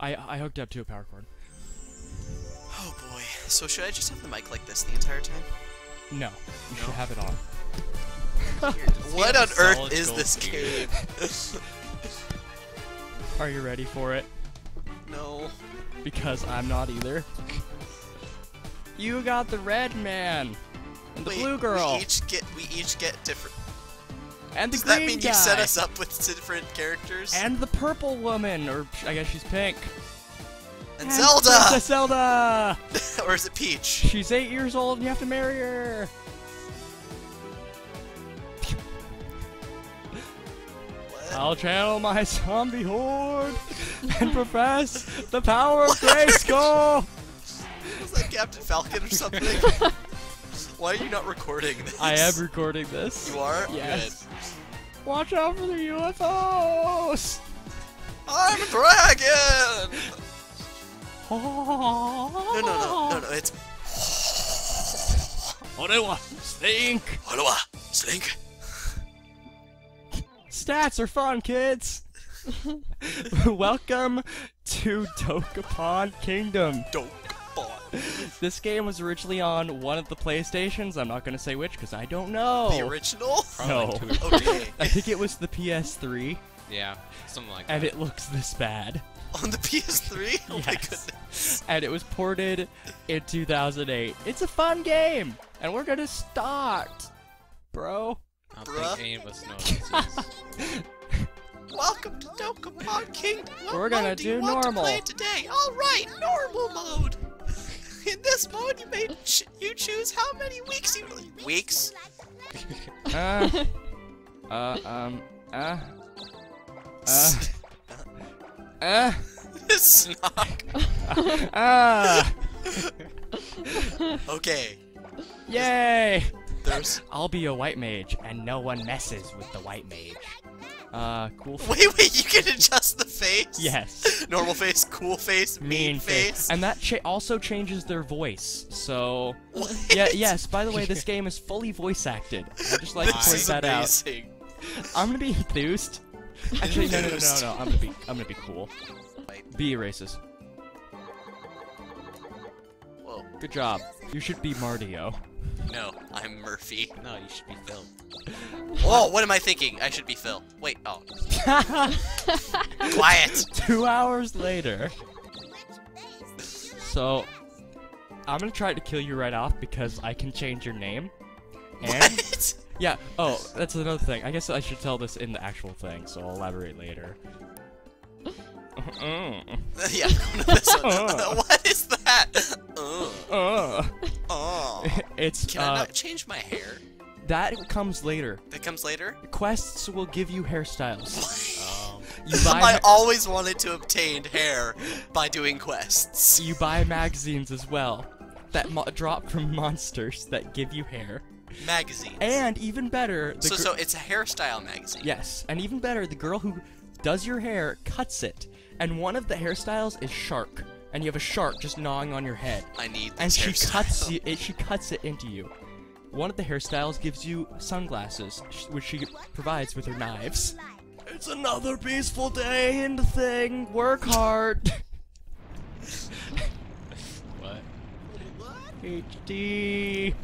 I I hooked up to a power cord. Oh boy. So should I just have the mic like this the entire time? No, you No? should have it on. what on earth is this beard. game? Are you ready for it? no. Because I'm not either. You got the red man, and the Wait, blue girl, We each get we each get different. And the Does green that mean guy, you set us up with different characters? and the purple woman, or I guess she's pink. And And Zelda! Princess Zelda! or is it Peach? She's eight years old, and you have to marry her. I'll channel my zombie horde and profess the power of Grayskull. Was that Captain Falcon or something? Why are you not recording this? I am recording this. You are? Yes. Watch out for the UFOs. I'm a dragon! No, No, no, no, no, it's. Orewa, stink. Aloha! Slink! Stats are fun, kids. Welcome to Dokapon Kingdom. Don't on. This game was originally on one of the PlayStations. I'm not gonna say which because I don't know. The original? No. Probably two. Okay. I think it was the PS3, Yeah, something like and that. And it looks this bad. On the PS3? Oh my Yes. goodness. And it was ported in 2008. It's a fun game, and we're gonna start, bro. I don't Bruh. think any of us know what this. Welcome to Dokapon Kingdom. What We're gonna mode do, you do want normal. To play today? All right, normal mode. In this mode, you may ch- you choose how many weeks you weeks. Uh, uh, um, uh, uh, uh, Snog. uh, Okay. yay! There's. I'll be a white mage, and no one messes with the white mage. Uh, cool. f- Wait, wait. You can adjust the face. yes. Normal face, cool face, mean, Mean face. face. And that cha- also changes their voice. So, What? yeah, yes. By the way, this game is fully voice acted. I just like to This point is that out. amazing. I'm gonna be enthused. Actually, no, no, no, no, no. I'm gonna be, I'm gonna be cool. Be racist. Whoa. Good job. You should be Mardio. No, I'm Murphy. No, you should be Phil. Whoa, what am I thinking? I should be Phil. Wait, oh. Quiet! Two hours later. So, I'm gonna try to kill you right off because I can change your name. And What? yeah. Oh, that's another thing. I guess I should tell this in the actual thing, so I'll elaborate later. Uh, yeah, no, this one. what is that? Uh, uh. oh. It's Can I uh, not change my hair? that comes later. That comes later? Quests will give you hairstyles. Um, You buy I always wanted to obtain hair by doing quests. you buy magazines as well that mo- drop from monsters that give you hair. Magazines. And even better, the so, so it's a hairstyle magazine. yes, and even better, the girl who does your hair cuts it, and one of the hairstyles is shark, and you have a shark just gnawing on your head, I need and she hairstyle. cuts you, it, she cuts it into you. One of the hairstyles gives you sunglasses, sh- which she provides with her knives. It's another peaceful day in the thing. Work hard. what? HD.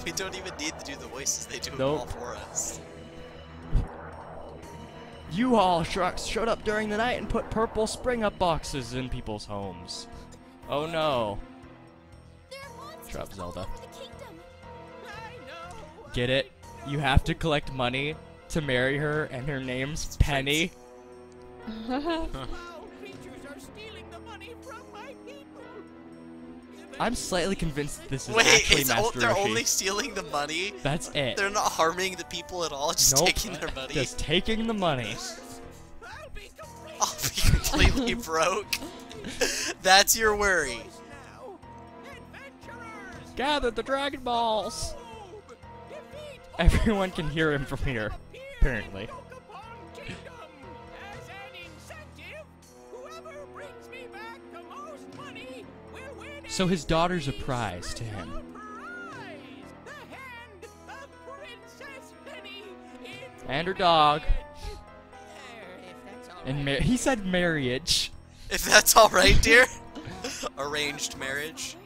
We don't even need to do the voices, they do it all for us. You all trucks showed up during the night and put purple spring up boxes in people's homes. Oh no. Shut Zelda. Get it? You have to collect money to marry her, and her name's Penny. I'm slightly convinced this is Wait, actually it's o- they're Roshi. only stealing the money? That's it. They're not harming the people at all, just Nope. taking their money. Just taking the money. I'll be completely broke. That's your worry. Gather the Dragon Balls! Everyone can hear him from here, apparently. So his daughter's a prize to him. And her dog. And mar- he said marriage. If that's all right, dear. Arranged marriage.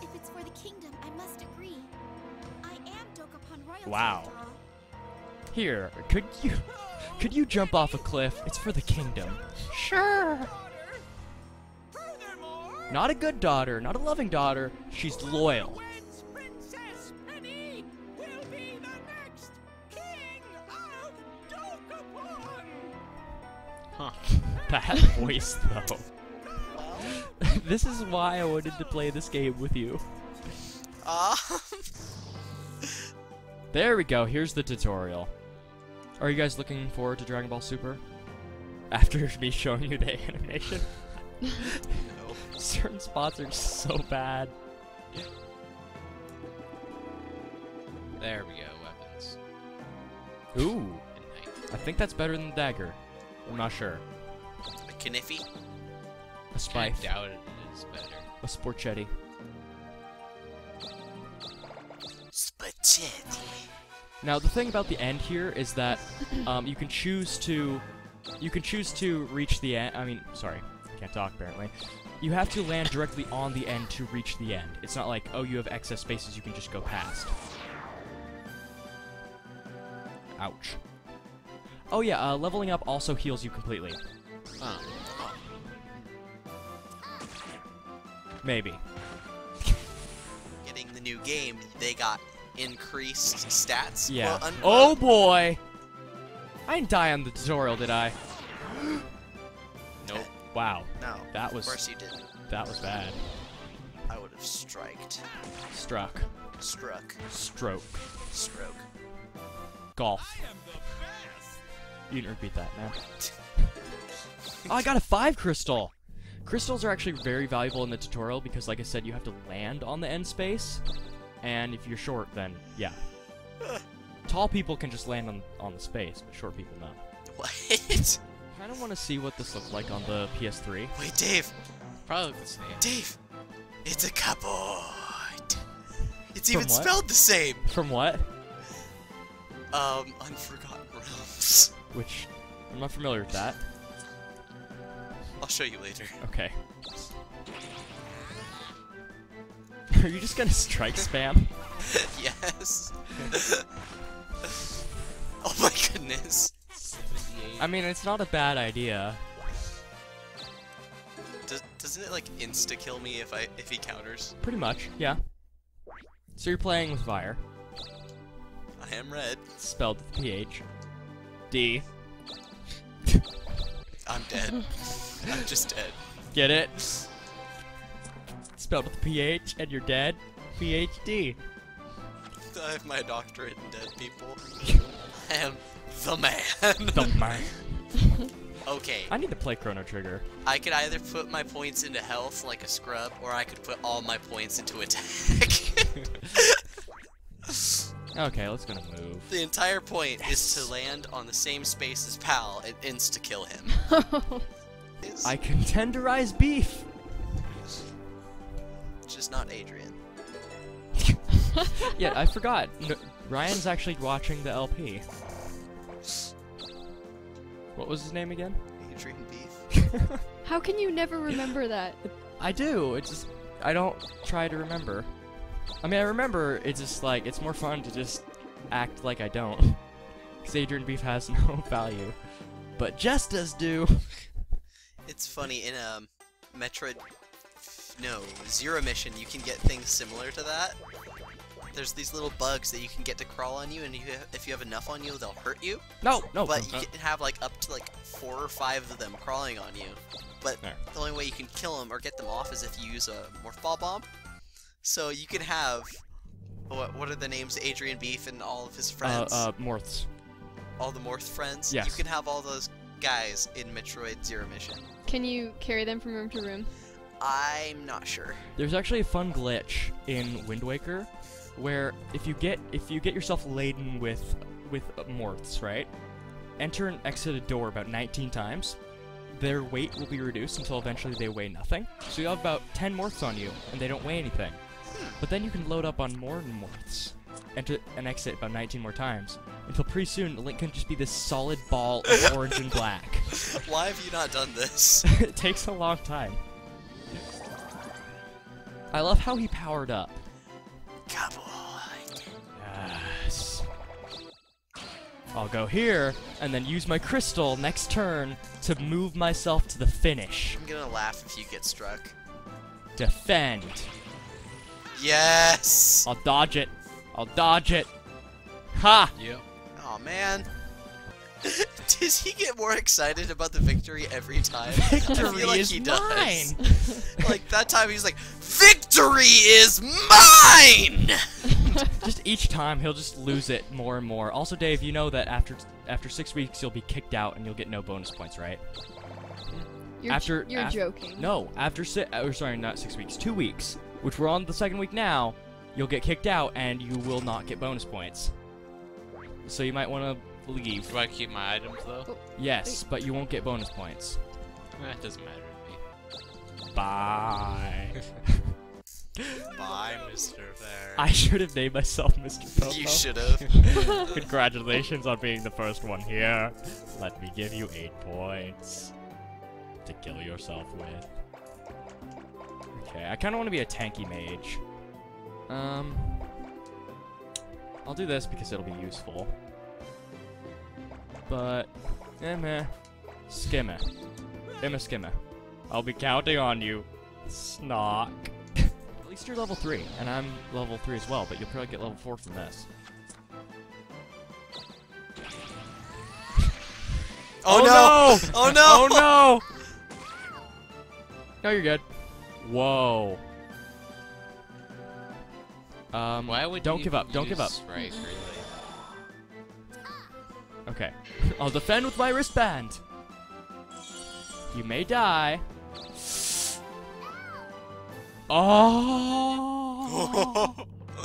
If it's for the kingdom, I must agree. I am Dokapon royalty. Wow. Here, could you could you jump off a cliff? It's for the kingdom. Sure. Not a good daughter, not a loving daughter. She's loyal. When's Princess Penny will be the next king of Dokapon? Huh. That voice though. this is why I wanted to play this game with you. Um, There we go. Here's the tutorial. Are you guys looking forward to Dragon Ball Super? After me showing you the animation? No. Certain spots are so bad. There we go, weapons. Ooh. I think that's better than the dagger. I'm not sure. A Kniffy? A spike. I doubt it is better. A sporchetti. Spaghetti. Now the thing about the end here is that um, you can choose to you can choose to reach the end. I mean, sorry, can't talk apparently. You have to land directly on the end to reach the end. It's not like oh you have excess spaces you can just go past. Ouch. Oh yeah, uh, leveling up also heals you completely. Oh. Maybe. Getting the new game, they got increased stats. Yeah. Oh boy. I didn't die on the tutorial, did I? Nope. Wow, No. that was Of course you didn't. that was bad. I would have striked. Struck. Struck. Stroke. Stroke. Golf. I am the best. You didn't repeat that, man. oh, I got a five crystal. Crystals are actually very valuable in the tutorial because, like I said, you have to land on the end space, and if you're short, then yeah. Tall people can just land on on the space, but short people no. What? Kind of want to see what this looks like on the PS3. Wait, Dave. Probably the same. Dave. It's a kaput. It's From even what? spelled the same. From what? Um, Unforgotten Realms. Which I'm not familiar with that. I'll show you later. Okay. Are you just gonna strike spam? yes. oh my goodness. 78. I mean, it's not a bad idea. Does, doesn't it like insta kill me if I if he counters? Pretty much, yeah. So you're playing with Fire, I am red. spelled with PH. D. I'm dead. I'm just dead. Get it? Spelled with PH and you're dead. PhD. I have my doctorate in dead people. I am the man. The man. okay, I need to play Chrono Trigger. I could either put my points into health like a scrub, or I could put all my points into attack. Okay, let's gonna move. the entire point is to land on the same space as Pal and insta kill him. I can tenderize beef. just not Adrian. Yeah, I forgot. No, Ryan's actually watching the LP. What was his name again? Adrian Beef. How can you never remember that? I do. It's just I don't try to remember. I mean, I remember. It's just like it's more fun to just act like I don't. Because Adrian Beef has no value, but Jestas do. It's funny in um Metroid no, Zero Mission you can get things similar to that. There's these little bugs that you can get to crawl on you and you, if you have enough on you they'll hurt you. No, no. but no. you can have like up to like four or five of them crawling on you. But There. the only way you can kill them or get them off is if you use a morph ball bomb. So you can have what what are the names? Adrian Beef and all of his uh, friends, uh, Morths. all the Morph friends. Yes. You can have all those guys in Metroid Zero Mission. Can you carry them from room to room? I'm not sure. There's actually a fun glitch in Wind Waker, where if you get if you get yourself laden with with Morths, right? Enter and exit a door about 19 times. Their weight will be reduced until eventually they weigh nothing. So you have about 10 Morths on you, and they don't weigh anything. Hmm. But then you can load up on more Morths, enter and exit about 19 more times, until pretty soon Link can just be this solid ball of orange and black. Why have you not done this? it takes a long time. I love how he powered up. Cowboy. Yes. I'll go here and then use my crystal next turn to move myself to the finish. I'm gonna laugh if you get struck. Defend. Yes! I'll dodge it. I'll dodge it. Ha! Yep. Oh man. Does he get more excited about the victory every time? I Victory feel like is he does. mine. like that time he's like, Victory is mine! just each time he'll just lose it more and more. Also, Dave, you know that after after six weeks you'll be kicked out and you'll get no bonus points, right? You're, After- you're af- joking. No, after six. Uh, or sorry, not six weeks. Two weeks, which we're on the second week now. You'll get kicked out and you will not get bonus points. So you might want to leave. Do I keep my items though? Yes, but you won't get bonus points. That doesn't matter to me. Bye. Bye, Mr. Bear. I should have named myself Mr. Popo. you should have. Congratulations on being the first one here. Let me give you eight points to kill yourself with. Okay, I kind of want to be a tanky mage. Um, I'll do this because it'll be useful. But, eh meh. Skimmer. Emma Skimmer. I'll be counting on you. Snock. At least you're level 3, and I'm level 3 as well, but you'll probably get level 4 from this. Oh, no! Oh no! Oh no! No, you're good. Whoa. Um, Why would don't you give up. Don't give up. use really? Okay. I'll defend with my wristband. You may die. Oh!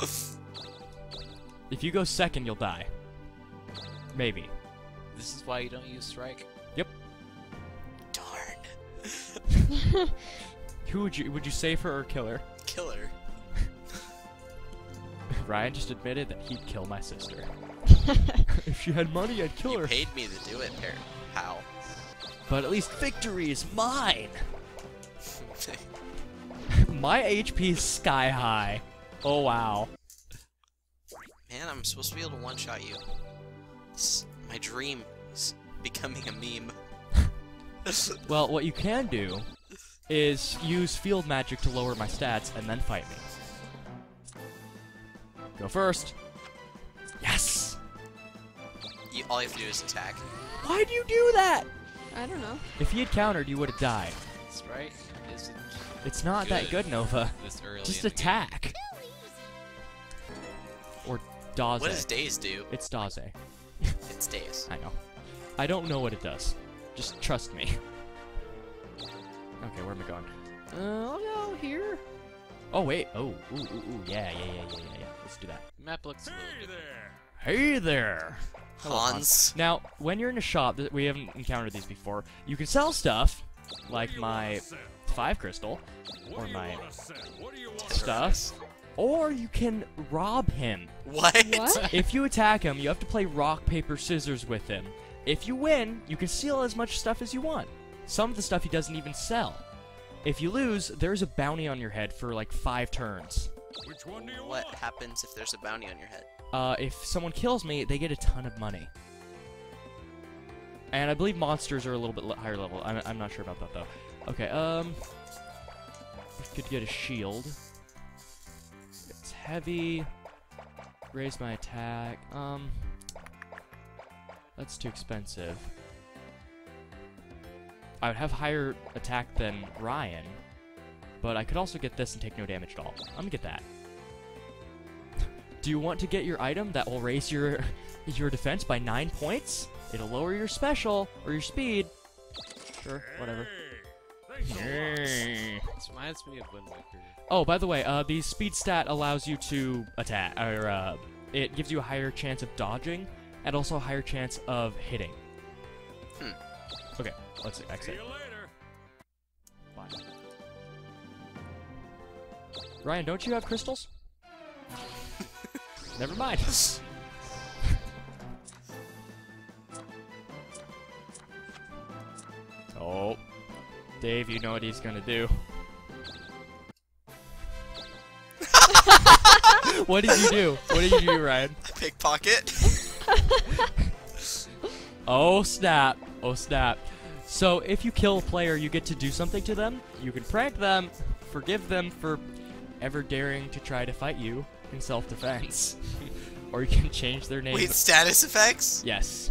if you go second, you'll die. Maybe. This is why you don't use Strike? Yep. Darn. Who would you would you save her or kill her? Killer. Ryan just admitted that he'd kill my sister. if she had money, I'd kill You her. paid me to do it, How? But at least victory is mine. My HP is sky high. Oh wow. Man, I'm supposed to be able to one-shot you. This, my dream is becoming a meme. Well, what you can do is use field magic to lower my stats and then fight me. Go first. Yes. You, all you have to do is attack. Why'd you do that? I don't know. If he had countered, you would have died. Strike isn't It's not that Good. good, Nova. this early. Just in the game. attack. Or Daze. What does Daze do? It's Daze. It's Daze. I know. I don't know what it does. Just trust me. Okay, where am I going? Uh, I'll go here. Oh wait. Oh, ooh, ooh, ooh. Yeah, yeah, yeah, yeah, yeah, yeah. Let's do that. Map looks a little Hey there! Hey there. Hello, Hans. Now, when you're in a shop, th- we haven't encountered these before. You can sell stuff like my five crystal or my wanna sell? What do you want? stuff, or you can rob him. What? What? if you attack him, you have to play rock, paper, scissors with him. If you win, you can steal as much stuff as you want. Some of the stuff he doesn't even sell. If you lose, there's a bounty on your head for like five turns. Which one do you What want? happens if there's a bounty on your head? Uh, if someone kills me, they get a ton of money. And I believe monsters are a little bit le- higher level. I'm, I'm not sure about that though. Okay, um, we could get a shield. It's heavy. Raise my attack. Um, that's too expensive. I would have higher attack than Ryan, but I could also get this and take no damage at all. I'm gonna get that. Do you want to get your item that will raise your your defense by nine points? It'll lower your special or your speed. Sure, whatever. Hey, thanks a lot. This reminds me of Wind Waker. Oh, by the way, uh, the speed stat allows you to attack, or uh, it gives you a higher chance of dodging, and also a higher chance of hitting. Hmm. Okay, let's See exit. Ryan, don't you have crystals? Never mind. Oh. Dave, you know what he's gonna do. what did you do? What did you do, Ryan? Pickpocket. Oh snap! Oh snap! So if you kill a player, you get to do something to them. You can prank them, forgive them for ever daring to try to fight you in self-defense, or you can change their name. Wait, status effects? Yes.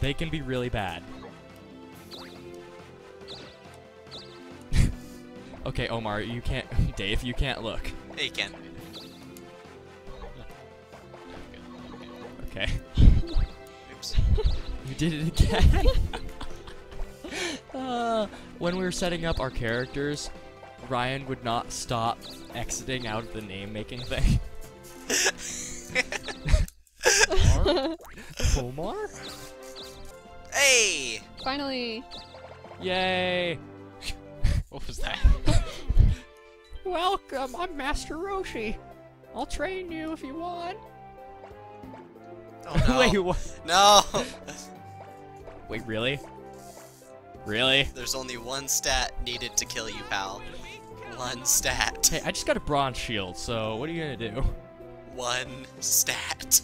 They can be really bad. okay, Omar, you can't. Dave, you can't look. Hey, can. Okay. Oops. You did it again. uh, when we were setting up our characters, Ryan would not stop exiting out of the name making thing. Omar? Hey! Finally. Yay! What was that? Welcome, I'm Master Roshi. I'll train you if you want. Oh no. Wait, what? No! Wait, really? Really? There's only one stat needed to kill you, pal. One stat. Hey, I just got a bronze shield, so what are you gonna do? One stat.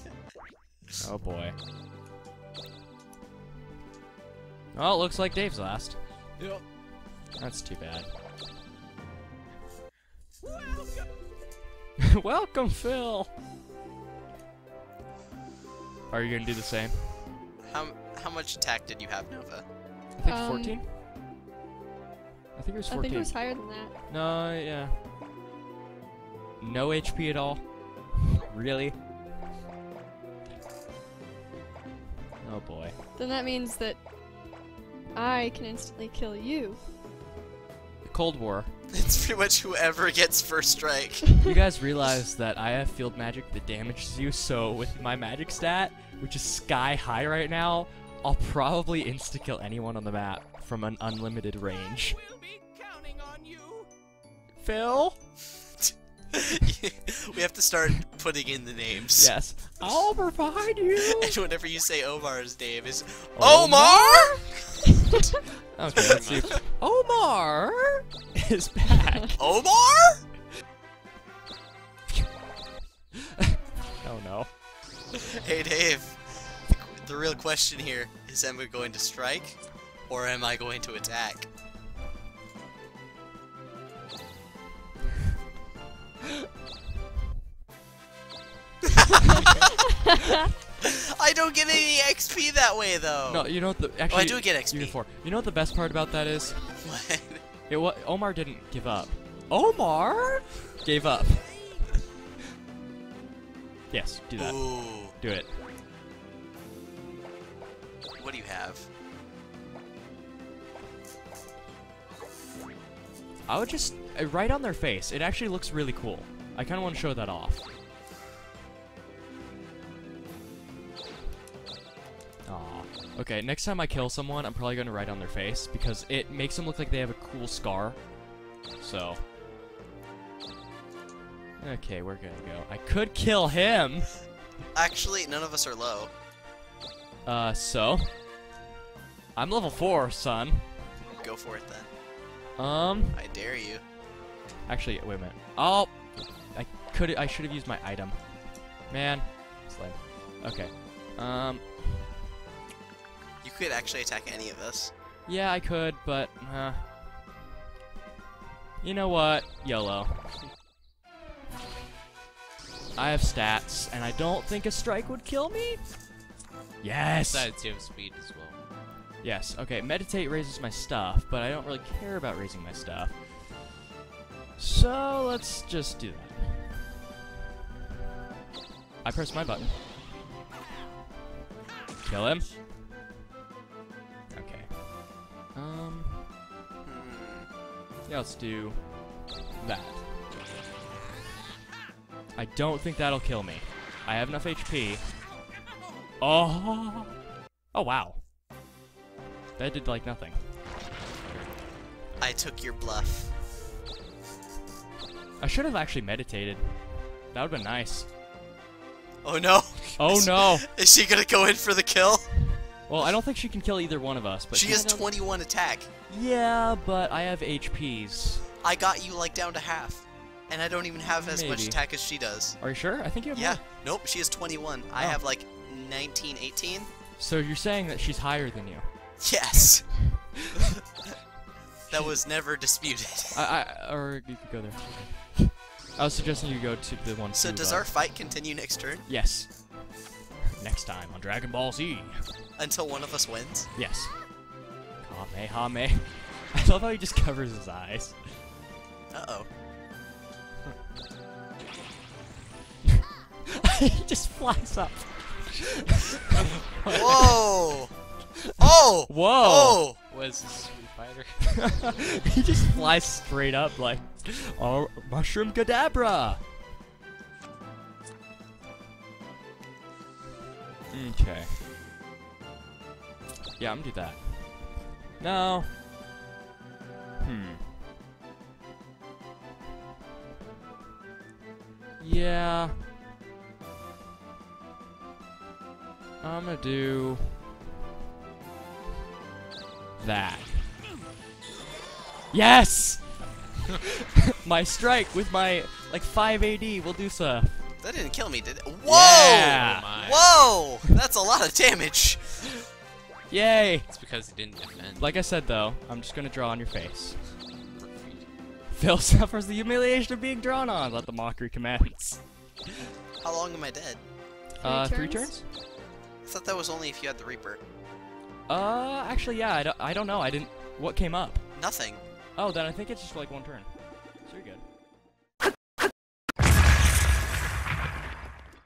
Oh boy. Oh, it looks like Dave's last. Yep. That's too bad. Welcome, Phil. Are you gonna do the same? How how much attack did you have, Nova? I think Um, 14. I think it was I think it was higher than that. No, yeah. No HP at all. really? Oh boy. Then that means that I can instantly kill you. The Cold War. It's pretty much whoever gets first strike. you guys realize that I have field magic that damages you, so with my magic stat, which is sky high right now, I'll probably insta kill anyone on the map from an unlimited range. Phil? we have to start putting in the names. Yes. I'll provide you. And whenever you say Omar's name is Omar? Omar? Okay, let's see. Omar is back. Omar? Oh no. Hey Dave, the, the real question here is am I going to strike or am I going to attack? I don't get any XP that way though. No, you know what the actually oh, I do get XP. You. You know what the best part about that is? What? It wa- Omar didn't give up. Omar gave up. yes, do that. Ooh. Do it. I would just uh, right on their face. It actually looks really cool. I kind of want to show that off. Aw. Okay, next time I kill someone, I'm probably going to write on their face because it makes them look like they have a cool scar. So. Okay, we're gonna go. I could kill him. Actually, none of us are low. Uh, so. I'm level 4, son. Go for it then. Um, I dare you. Actually, wait a minute. Oh, I could. I should have used my item. Man, it's. Okay. Um. You could actually attack any of us. Yeah, I could, but uh. You know what? YOLO. I have stats, and I don't think a strike would kill me. Yes. Besides, you have speed as well. Yes. Okay. Meditate raises my stuff, but I don't really care about raising my stuff. So let's just do that. I press my button. Kill him. Okay. Um. Hmm. Yeah, let's do that. I don't think that'll kill me. I have enough HP. Oh. Oh wow. That did like nothing. I took your bluff. I should have actually meditated. That would have been nice. Oh no! Oh Is- no! Is she gonna go in for the kill? Well, I don't think she can kill either one of us, but she has 21 attack. Yeah, but I have HPs. I got you like down to half. And I don't even have as much attack as she does. Are you sure? I think you have Yeah. more. Nope, she has 21. I Oh. have like 19, 18. So you're saying that she's higher than you? Yes. that was never disputed. I, I or you could go there. I was suggesting you go to the one. So does uh, our fight continue next turn Yes. Next time on Dragon Ball Z. until one of us wins? Yes. Kamehame. I love how he just covers his eyes. Uh-oh. he just flies up. Whoa! Oh! Whoa! Oh! Was a Street Fighter? he just flies straight up like, oh, mushroom cadabra. Okay. Yeah, I'm gonna do that. No. Hmm. Yeah. I'm gonna do that. Yes! my strike with my like 5 AD will do so. That didn't kill me, did it? Whoa! Yeah! Oh. Whoa! That's a lot of damage. Yay! It's because he didn't defend. Like I said though, I'm just gonna draw on your face. Phil suffers the humiliation of being drawn on. Let the mockery commence. How long am I dead? Uh, three turns? turns? I thought that was only if you had the Reaper. Uh, actually, yeah. I don't, I don't know. I didn't. What came up? Nothing. Oh, then I think it's just like one turn. So you're good.